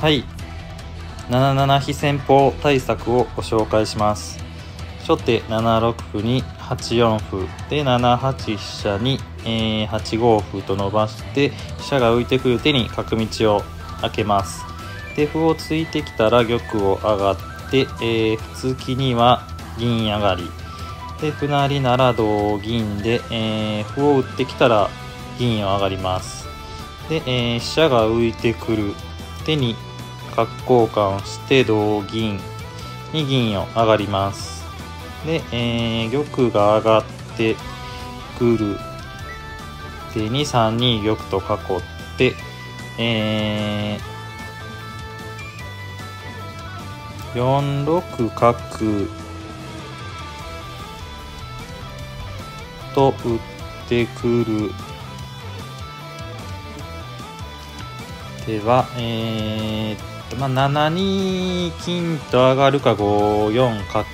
はい。77非戦法対策をご紹介します。初手7六歩に8四歩で7八飛車に、えー、8五歩と伸ばして飛車が浮いてくる手に角道を開けます。で歩を突いてきたら玉を上がって、えー、普通期には銀上がり。で歩成りなら同銀で、えー、歩を打ってきたら銀を上がります。で、えー、飛車が浮いてくる手に角交換して同銀に銀を上がります。で、えー、玉が上がってくる手に3二玉と囲って、えー、4六角と打ってくる手は、えー、っと、まあ、7二金と上がるか5四角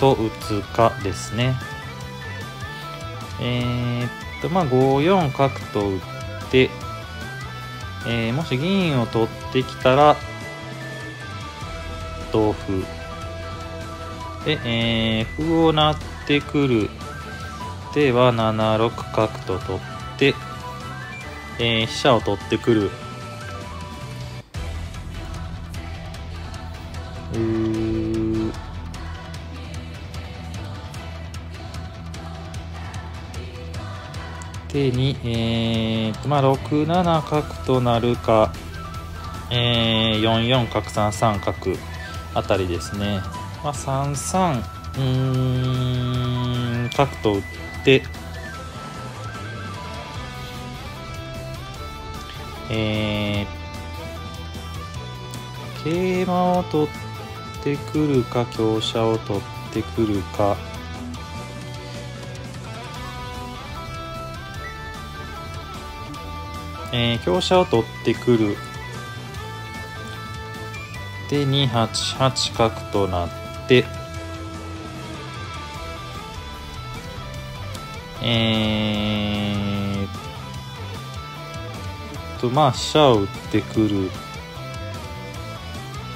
と打つかですね。えー、っと、まあ、5四角と打って、えー、もし銀を取ってきたら、同歩。で、えー、歩をなってくる手は7六角と取って、えー、飛車を取ってくる。う手に、えーとまあ、6七角となるか、えー、4四角3三角あたりですね、まあ、3三うん角と打ってえー、桂馬を取ってくるか香車を取ってくるか。えー、香車を取ってくる。で2八八角となって。えー、とまあ飛車を打ってくる。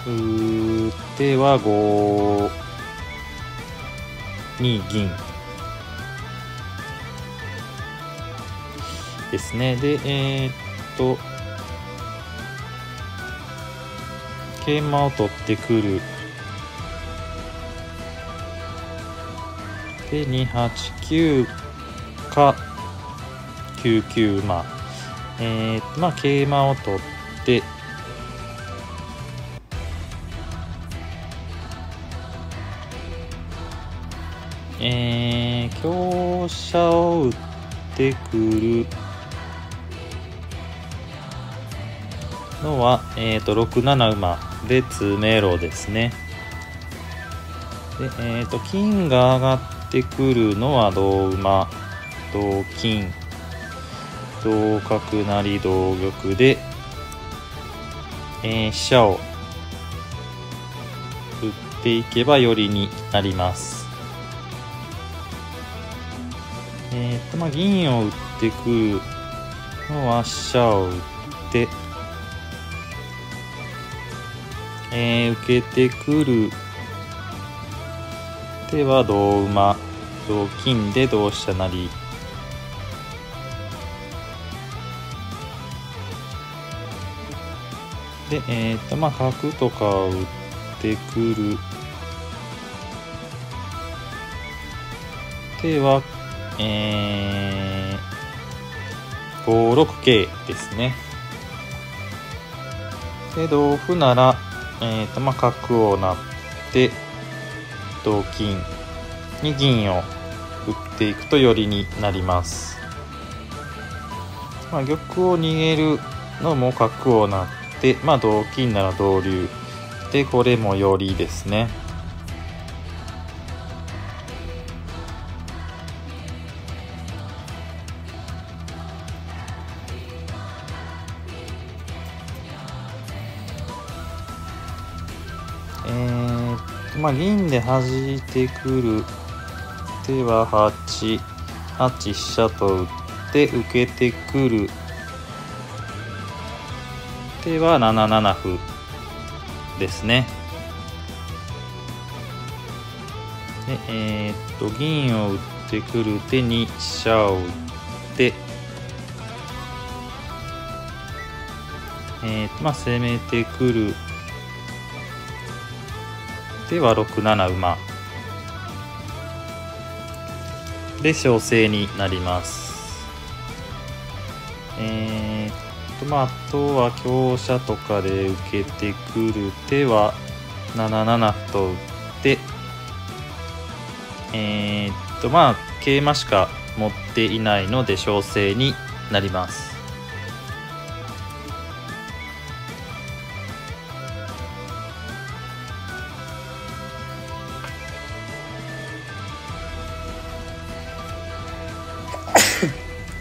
う手は5二銀。ですね。でえー、っと桂馬を取ってくる。で2八九か。9九馬。えー、まあ桂馬を取ってえー、香車を打ってくるのは、えーと、6七馬で詰めろですね。で、えーと、金が上がってくるのは同馬同金同角成同玉で、えー、飛車を打っていけば寄りになります。えっ、とまあ銀を打ってくるのは飛車を打って、えー、受けてくる手は同馬同金で同飛車成で、えっ、と、まあ、角とかを打ってくる。手は、えー、5六桂ですね。で、同歩なら、えっ、と、まあ、角をなって、同金に銀を打っていくと寄りになります。まあ、玉を逃げるのも角をなって、で、まあ、同金なら同竜。で、これもよりですね。えー、まあ、銀で弾いてくる手は8、8飛車と打って受けてくる手は7七歩ですね。でえー、っと銀を打ってくる手に飛車を打ってえー、まあ攻めてくる手は6七馬。で小生になります。えー、とまああとは香車とかで受けてくる手は7七歩と打ってえー、っとまあ桂馬しか持っていないので小生になります。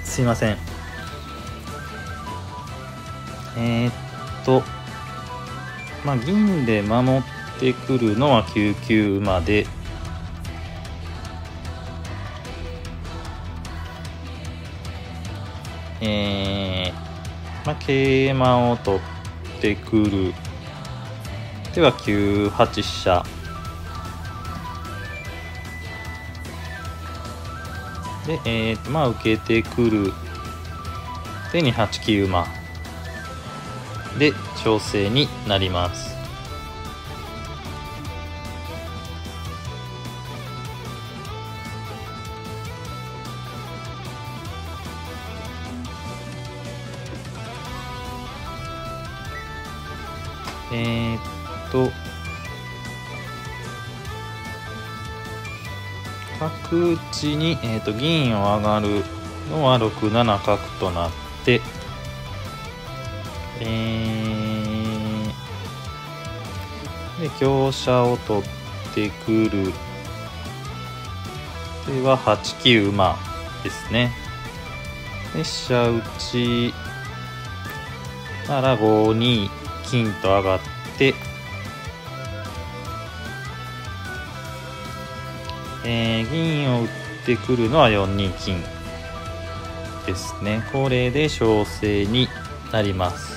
すいませんえー、っとまあ銀で守ってくるのは9九馬でえー、まあ桂馬を取ってくる。では9八飛車。で、えー、まあ受けてくる。で2八9馬。で調整になります。えー、っと角打ちに、えーと、銀を上がるのは6七角となってえー、で香車を取ってくる。では8九馬ですね。で飛車打ちなら5二金と上がって。えー、銀を打ってくるのは4二金ですね。これで小生になります。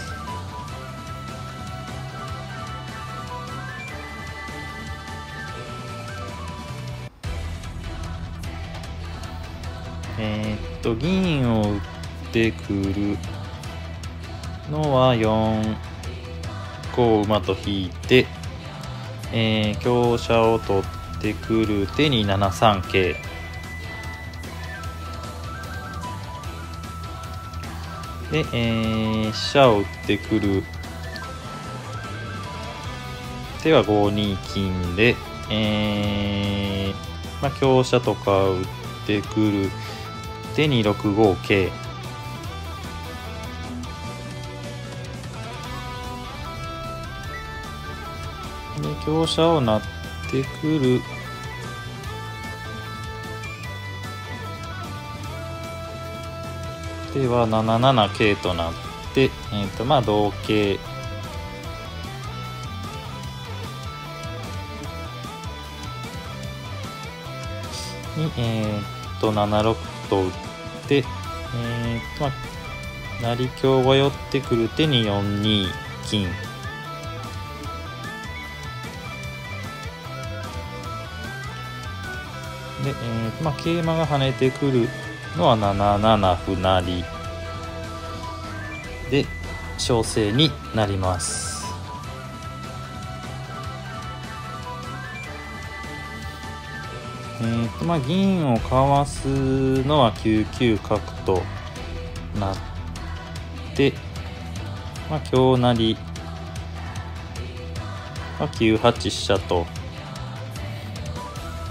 と銀を打ってくるのは4五馬と引いて、えー、香車を取ってくる手に7三桂。で、えー、飛車を打ってくる手は5二金で、えーまあ、香車とか打ってくる手に6五桂で香車をなってくる。では7七桂となって、えーとまあ、同桂に、えー、と7六と打って、えーとまあ、成香が寄ってくる手に4二金。で、えーまあ、桂馬が跳ねてくるのは7七歩成で小生になりますえーとまあ銀をかわすのは9九角となってまあ香成まあ、9八飛車と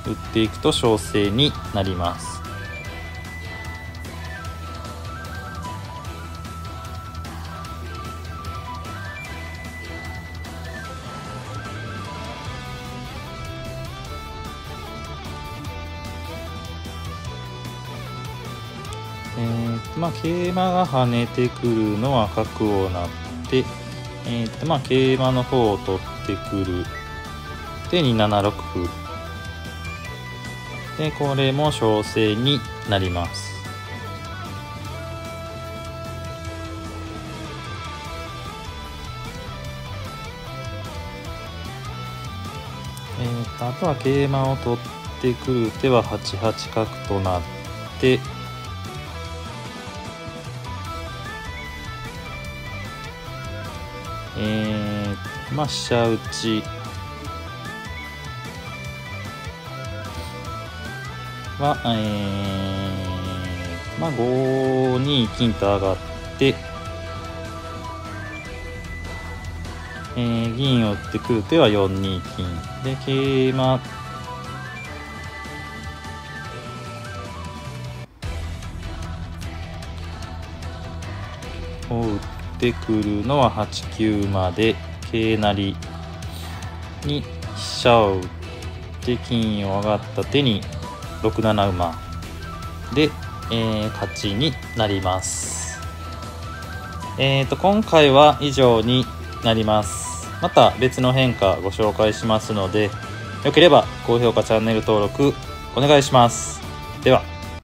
打っていくと小勢になります。まあ、桂馬が跳ねてくるのは角をなって、えー、っと、まあ、桂馬の方を取ってくる。で、2七六歩。で、これも小正になります。えー、っと、あとは桂馬を取ってくる手は8八角となって、えー、まあ飛車打ち。は、えー、まあ5二金と上がって。えー、銀を打ってくる手は4二金で桂馬。てくるのは8九馬で桂成に飛車を打って金を上がった手に6七馬で、えー、勝ちになります。えーと今回は以上になります。また別の変化ご紹介しますのでよければ高評価チャンネル登録お願いします。では。